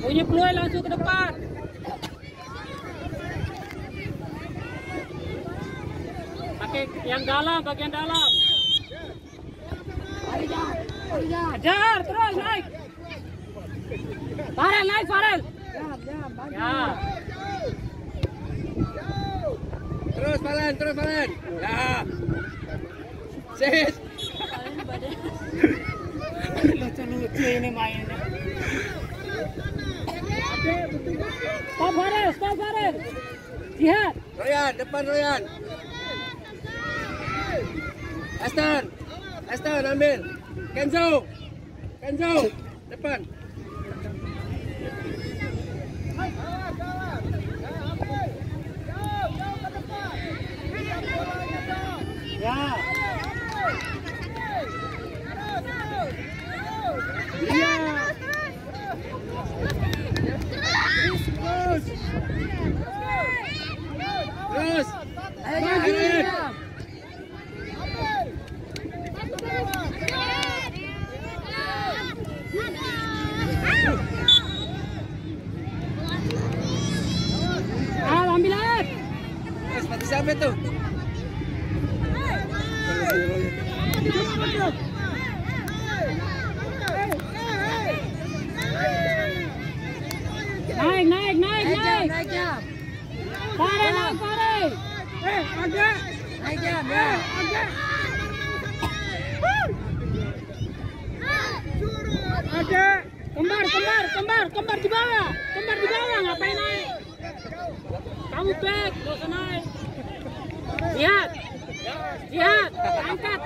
Bunyi peluit langsung ke depan. Pakai yang dalam, bagian dalam. Kejar, terus naik. Farel, naik Farel. Ya. Terus Valen, terus Valen. Ya. Sis. Stop Farel, stop Farel. Jihad. Royan, depan Royan. Aston. Aston ambil. Kenzo. Kenzo. Depan. Ya. Iya. Terus. Maju. Ah, ambilan. Eh, sepatu siapa itu? Naik, naik, naik, naik. Pare, naik, pare. Eh, agak. Naik jam, ya. Agak. Agak. Kembar, kembar, kembar, kembar di bawah. Kembar di bawah, ngapain naik? Kamu back, gak usah naik. Lihat. Lihat, angkat.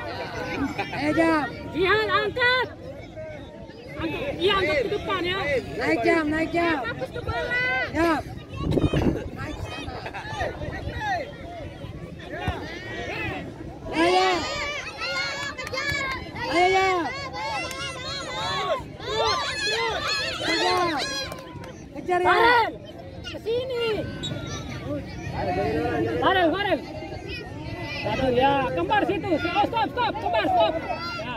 Eh jam, Lihat, angkat. Angkat, iya angkat ke depan ya. naik jam, naik jam. Fokus ke bola. Jam. Ayo, ayo jam. Kejar. Kejar ya. Farel, ke sini. Farel, Farel ya, kembar situ. Oh, stop, stop, kembar, stop. Ya.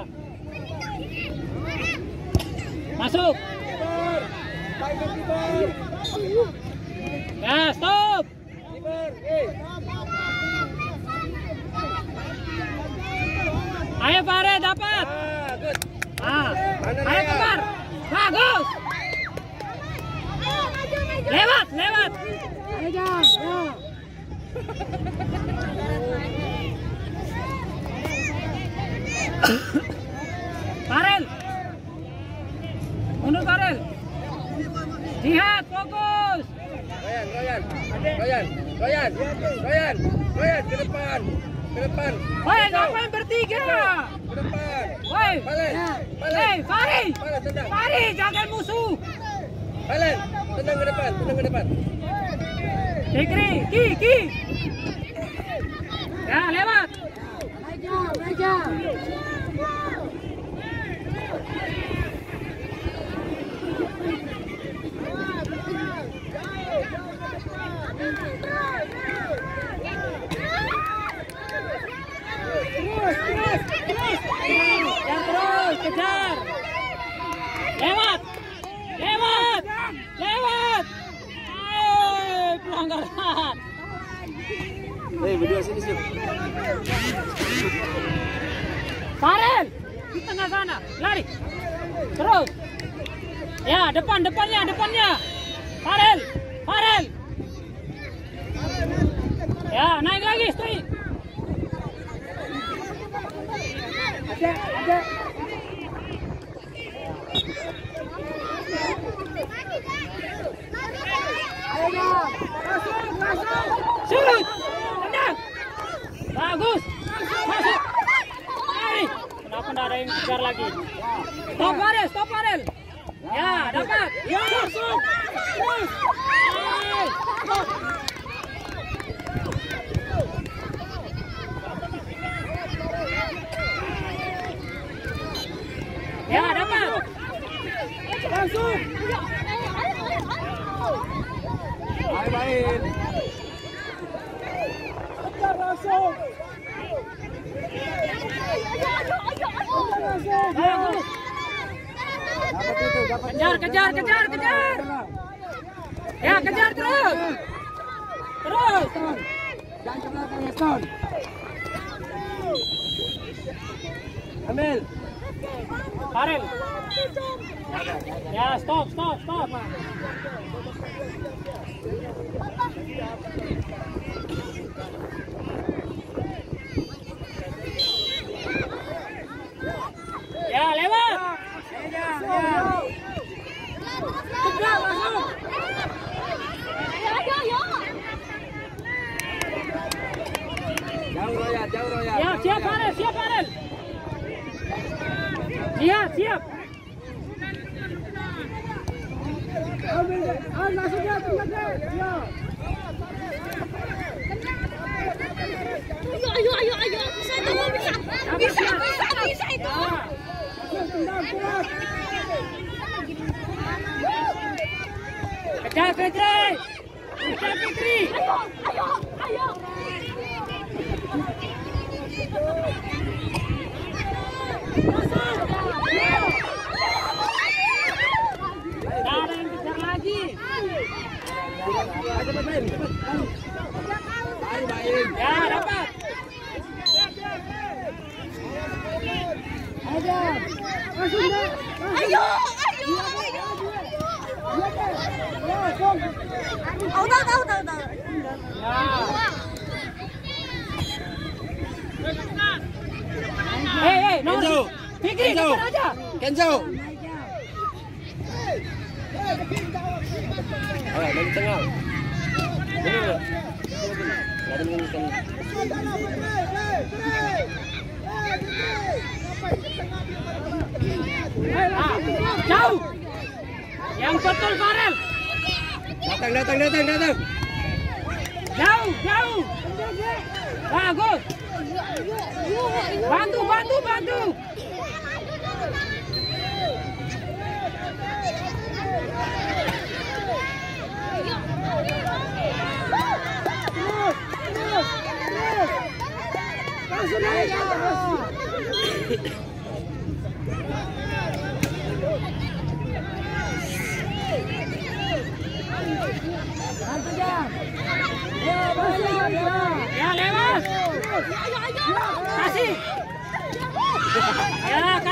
Masuk. Ya, stop. Ayo Farel dapat. Ah. Ayo kembar. Bagus. Lewat, lewat. Ayo. Ya. Farel. Mundur Farel. Jihad, fokus. Royan, Royan. Royan, Royan. Royan, Royan ke depan. Ke depan. Woi, ngapain bertiga? Ke depan. Woi. Valen. hei, Fari. Tendang. Fari, jangan musuh. Valen, tendang ke depan, tendang ke depan. Fikri, Ki, Ki. Ya, lewat. Naik jam. Terus, terus, terus. Ya, terus, kejar. Lewat. Eh, berdua sini sih. Farel di tengah sana, lari. Terus. Ya, depan, depannya, depannya. Farel, Farel. Ya, naik lagi, straight. Ada, ada. Shoot. Bagus. Masuk. Lari. Kenapa enggak ada yang kejar lagi? Stop Farel, stop Farel. Ya, dapat. Ya, masuk. Terus. Hai. Ya, dapat. Langsung. Baik, baik. Kejar langsung. Bagus. Dapat itu, Kejar, kejar, kejar, kejar. Ya, kejar terus. Terus. Jangan ke belakang Stone. Ambil. Farel. Ya, stop, stop, stop. Ya, lewat. Tegak masuk. Jauh Royan, jauh Royan. Ya, siap Farel, siap Farel. Siap, siap. Ambil. Ah, langsung dia, tinggal dia. Ya. Ayo, ayo, ayo, ayo, bisa itu, bisa, bisa, bisa, bisa itu. Kuat, tendang, kuat. Kejar Fitri. Kejar Fitri. Ayo, ayo, ayo. Ya, dapat. Ayo, ayo. Ya, deh. Ya, Stone. Oh, tahu, tahu, tahu, tahu. Ya. Hei, hei, nomor. Kenzo. Fikri, Kenzo. kejar aja. Kenzo. Oh, dari tengah. Benar nggak? Nggak ada menginginkan. Ah, jauh. Yang betul Farel. Datang, datang, datang, datang. Jauh, jauh. Bagus. Bantu, bantu, bantu. Terus, terus, terus. Langsung aja. Bantu dia. Ya, balik. Ya. Ya, lewat. Kasih.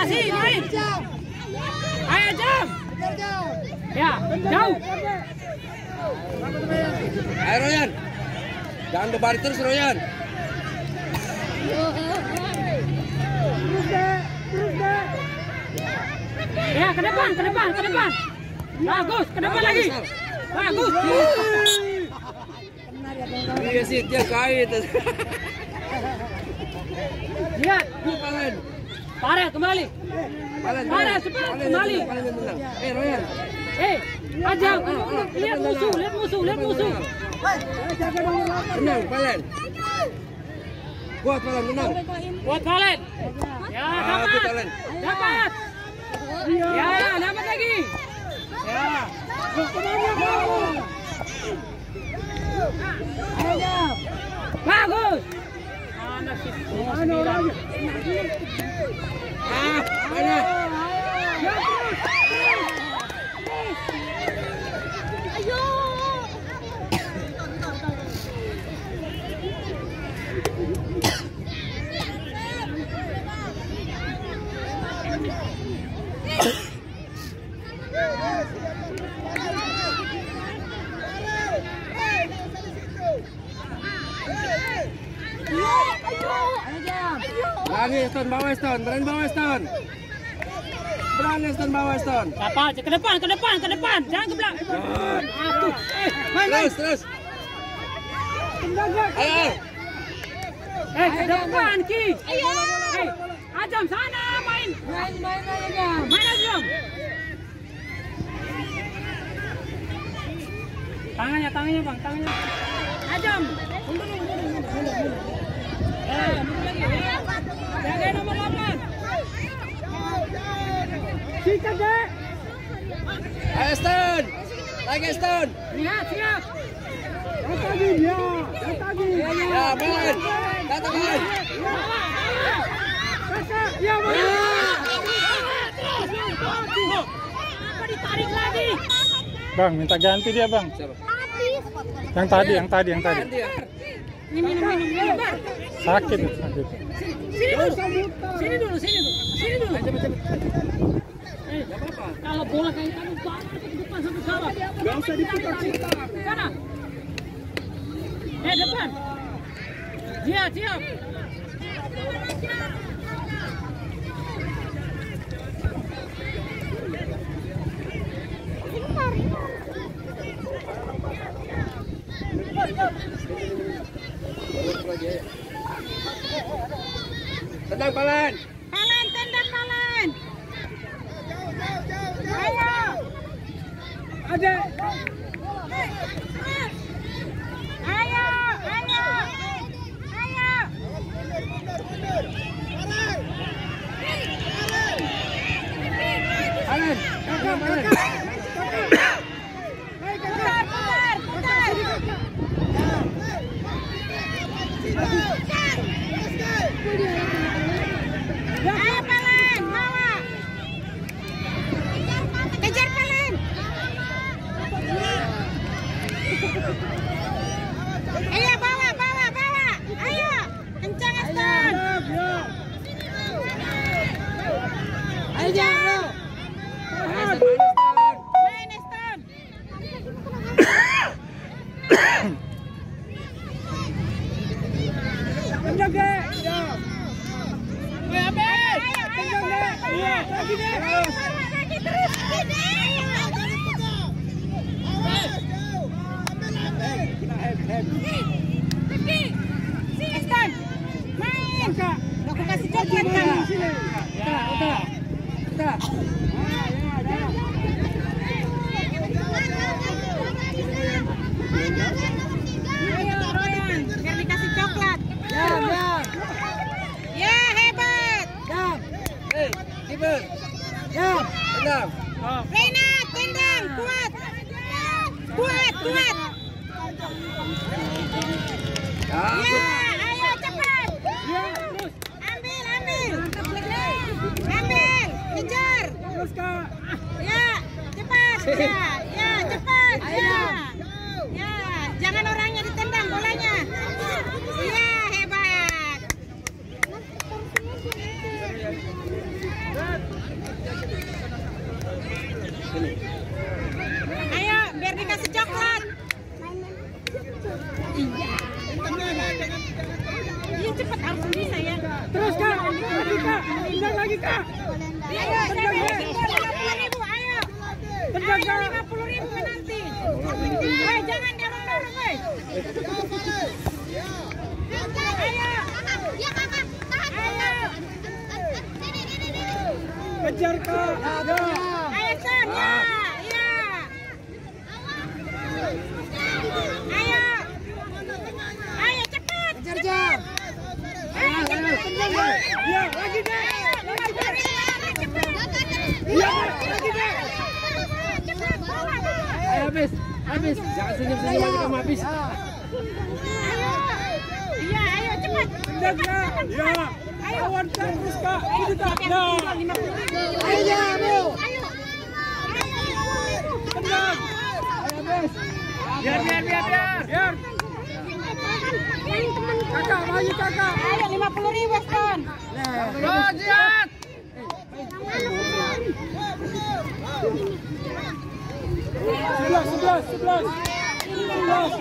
Kasih, main. Ayo, jam. Ya, jauh. Ayo Royan. Jangan berbalik terus Royan. Terus deh, terus deh. Ya, ke depan, ke depan, ke depan. Bagus, ke depan lagi. Bagus. Iya sih, dia kait. Lihat, Palen. Farel kembali. Palen. Palen, cepat, kembali. Palen yang menang. Eh Royan. Eh, aja. Lihat musuh, lihat musuh, lihat musuh. Jaga nomor 8. Menang, Palen. Kuat Palen, menang. Buat Valen. Ya, Ah, dapat. Dapat. Ya, dapat lagi. Ya. Ayo, Bagus. una ah, Lagi Stone. Berani bawa Stone. Berani Stone, bawa Stone. Dapat. Ke depan, ke depan, ke depan. Jangan ke belakang. Aduh. Eh, main, main. Terus, terus. Ayo. Eh, ke depan, Ki. Ayo. Eh, Ajam sana main. Main, main aja. Main Ajam. Tangannya, tangannya bang, tangannya. Ajam. Mundur, mundur, mundur, mundur, mundur. Eh, mundur lagi. Ya. Jaga nomor 8. Sikat deh. Ayo Stone. Lagi Stone. Lihat, siap. Datangin ya. Datangin. Ya, Palen. Datang Palen. Kakak, ya mana? Apa ditarik lagi? Bang, minta ganti dia bang. Yang tadi, yang tadi, yang tadi. Ini minum minum. Sakit, sakit. Sini dulu. Sini dulu, sini dulu. Sini dulu. Eh, kalau bola kayak tadi banget ke depan gawang. Enggak usah diputar-putar. Sana. Eh, depan. Dia, diam. Tendang Palan. Palan, tendang palan. Ayo. Ada. Ayo, ayo. Ayo. Palan. Tendang Palan. Putar, putar, putar. Ayo palan, bawa. Kejar palan. Ayo bawa, bawa, bawa. Ayo, kencang Aston. Ayo. Manis, madam Ayo, biar dikasih coklat. Iya. Iya, cepat harus bisa ya. Terus, Kak. Lagi, Kak. Lagi, Kak. Ayo, saya lima puluh ribu, ayo. Tendang, Ayo, Kak. lima puluh ribu nanti. Woi, jangan dorong-dorong, woi. Ayo. Ayo. Kejar, Kak. Ya. Ayo, Son. Ya, ya. Ayo. Ayo, cepat. Kejar, Ayo, cepat. Ya, lagi deh. Ayo, lima puluh ribu, cepat. Ya, lagi deh. Cepat, bawa, bawa. Ayo habis. Habis. Jangan senyum-senyum lagi kamu habis. Ayo. Iya, ayo, cepat. Kak. Ya. Lawan, Kak. Terus, Kak. Ini, Kak. Ya. Ayo, ayo. Ayo. Tendang. Biar, biar, biar, biar. Kakak, lagi, Kakak. Ayo, lima puluh ribu, Aston. Rojat. Sebelas, sebelas, sebelas. Sebelas.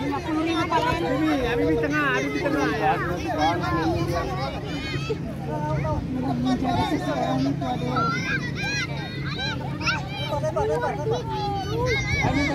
Lima puluh ribu, Pak. Ini, ini di tengah, ini di tengah ya. Ambil, Kak. Ambil palan, ya. Cepat palan. Lagi, loh. Ayo,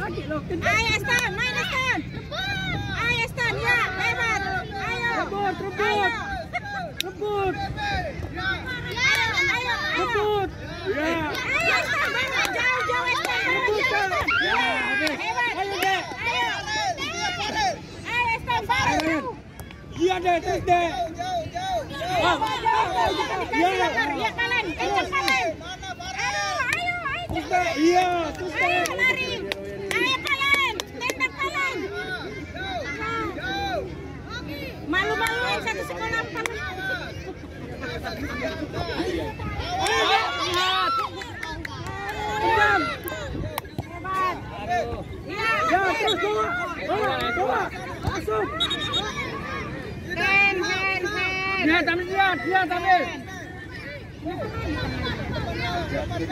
Aston, main Aston. Ayo, Aston, ya, hebat. Ayo. Rebut, rebut. Ayo. Rebut, Ayo, ayo, ayo. rebut. Ya. Ayo, Aston, bawa jauh-jauh, Aston. Bawa jauh, Aston. Ya, hebat. Ayo, Dek. Ayo. Deh, terus deh. Ayo, ayo, Iya, kalian, kencang kalian. Ayo, ayo, ayo. Terus deh, iya, terus deh. Ayo, lari. Ayo, kalian. Tembak kalian. Malu-maluin satu sekolah. Pegang. Hebat. Iya. Ya, terus bawa. Bawa, bawa. Masuk. Hen, hen, hen. Dia tapi dia, dia tapi.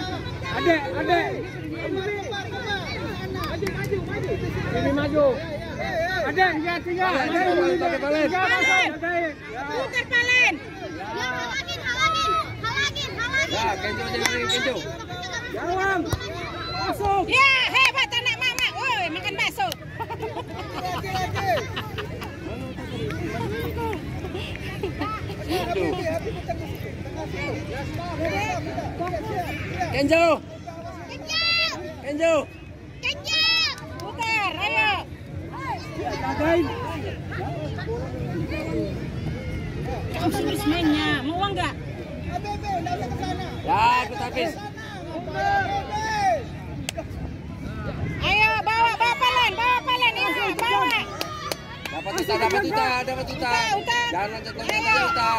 Adek, adek. Ini maju. Adek, tiga, tiga. Adek, Balik, balik, balik. tiga, Balik. adek. Putar kalian. Ya, Kenjo jadi Kenjo. Jawab. Masuk. Ya, hebat anak mama. Woi, makan bakso. Kenjo. Kenjo. Putar, ayo. Jagain. Kamu serius mainnya. Mau uang nggak? Ya, ikut habis. Ayo, bawa, bawa palen, bawa palen. Ini, bawa. Dapat uta, dapat uta, dapat uta. Jangan loncat loncat aja uta.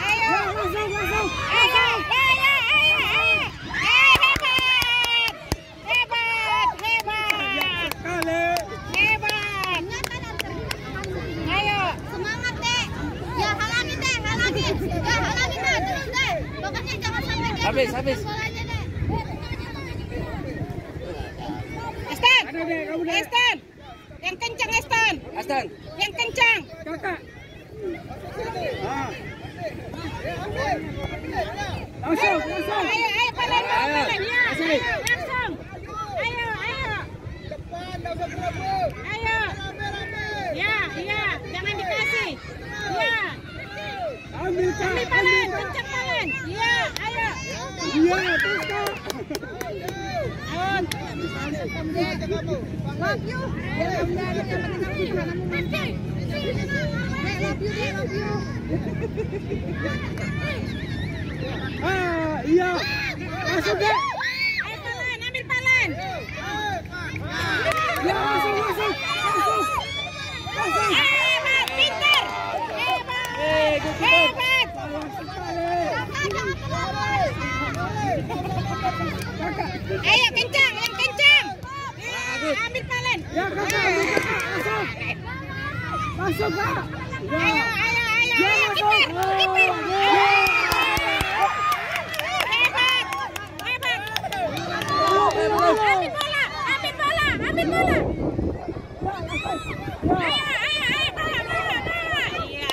Ayo. Masuk, masuk. Ayo, ayo, ayo, ayo. Hebat. Hebat, hebat. Kali. Hebat. Ayo. Semangat deh. Ya halangin deh, halangin. Ya halangin deh, terus deh. Pokoknya jangan sampai Habis, habis. Estan. Deh. Estan. Yang kencang, Estan. Astan. Kencang. Kakak. Ah. Masuk, masuk. Ayo, ayo, Ayo. Ya, Sini. ayo, langsung. Ayo, ayo. Ayo. Ya, iya. Jangan dikasih. Ya. Ambil Ambil kencang palen. Ya, ayo. Iya, terus. Ya. Ah, iya. Masuk deh. Ayo palen, ambil palen. Ya, masuk, masuk. Masuk. Masuk. Ayo kencang. Ambil palen. Ya, kakak. Masuk. Masuk. Ya. Ayo, ayo, ayo, ayo, kiper, kiper. Hebat, hebat. Ambil bola, ambil bola, ambil bola. Ayo, ayo, ayo, bola, bola, bola. Iya.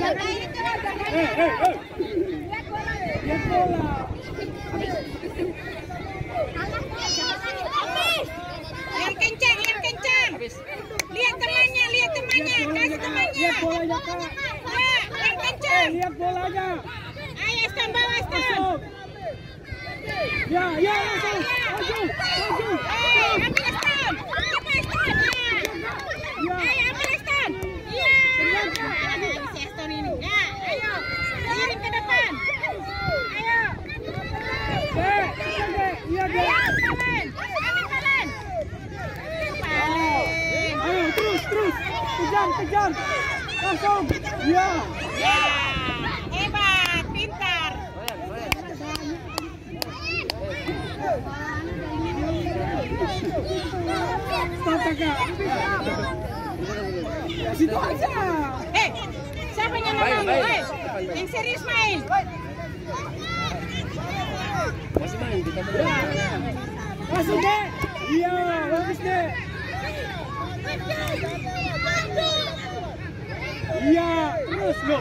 Jagain itu, jagain. Eh, eh, eh. Lihat bola. Anaknya jangan habis. Yang kencang, yang kencang. Lihat temannya, lihat temannya, kasih temannya. Lihat bolanya, kak. Ya, yang Eh, kencang. lihat bolanya. Stan. Masuk. Ya, ya. Maju, maju. Eh, ambil Stan. Ya. Ambil. Iya. Ini. Ya, ayo. Ke depan. Ayo. Iya. Iya. Ambil. Ayo, terus, terus. Langsung. Ya. Ya, hebat, pintar. Stop, kakak. Situ aja. Eh, siapa yang main. Eh, yang serius main. Masih main kita berdua. Masuk, dek. Iya, bagus, dek. Iya, terus go.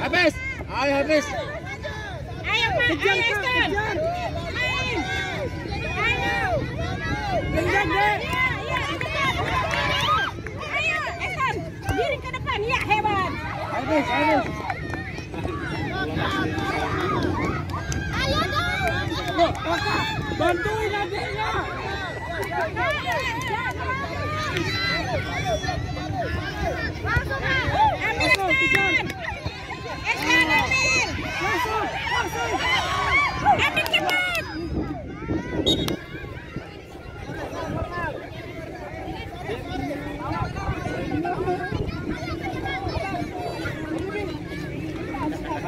Habis. Ayo habis. Ayo Pak, ayo Pak. Ayo. Eh, ayo, diri ke depan. Ya, hebat. Habis, habis. Ayo dong. Kakak, bantuin adiknya. Ayo, ayo, ayo. Estan ambil. Langsung, langsung. Ambil cepat.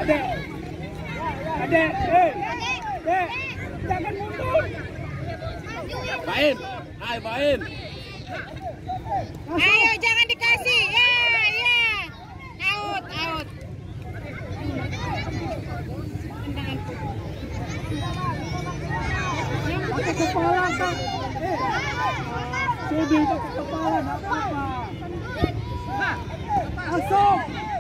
Adek. Adek, eh. Dek, jangan mundur. Baim. Hai, Baim. Ayo jangan Pakai kepala, Kak. Eh. Kepala, apa-apa. Langsung.